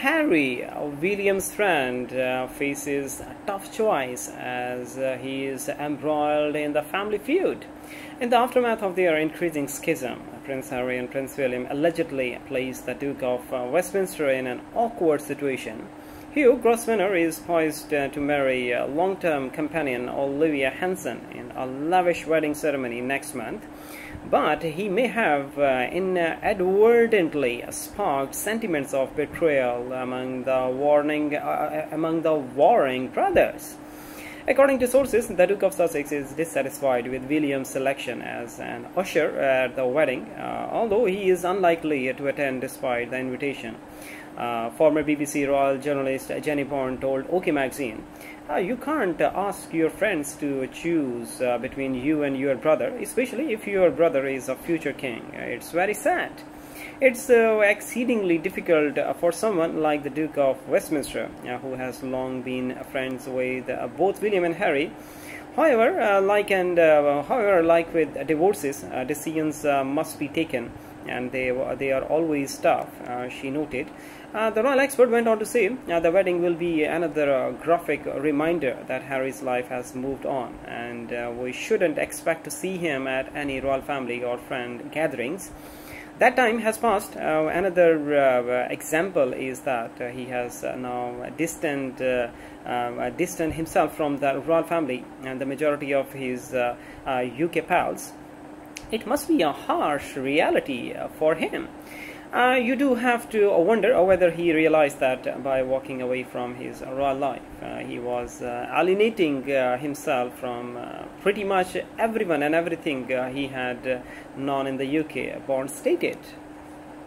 Harry, uh, William's friend, uh, faces a tough choice as uh, he is embroiled in the family feud. In the aftermath of their increasing schism, Prince Harry and Prince William allegedly placed the Duke of uh, Westminster in an awkward situation. Hugh Grosvenor is poised uh, to marry a long-term companion Olivia Henson in a lavish wedding ceremony next month, but he may have uh, inadvertently sparked sentiments of betrayal among the warning uh, uh, among the warring brothers. According to sources, the Duke of Sussex is dissatisfied with William's selection as an usher at the wedding, uh, although he is unlikely to attend despite the invitation. Uh, former BBC royal journalist Jennie Bond told OK Magazine, uh, You can't uh, ask your friends to choose uh, between you and your brother, especially if your brother is a future king. It's very sad. It's uh, exceedingly difficult uh, for someone like the Duke of Westminster, who has long been friends with both William and Harry. However, like and however, like with divorces, decisions must be taken and they, they are always tough, uh, she noted. Uh, the royal expert went on to say uh, the wedding will be another uh, graphic reminder that Harry's life has moved on, and uh, we shouldn't expect to see him at any royal family or friend gatherings. That time has passed. Uh, another uh, example is that uh, he has uh, now distant, distant himself from the royal family, and the majority of his UK pals it must be a harsh reality uh, for him. Uh, you do have to wonder whether he realized that by walking away from his royal life, uh, he was uh, alienating uh, himself from uh, pretty much everyone and everything he had known in the UK, Bond stated.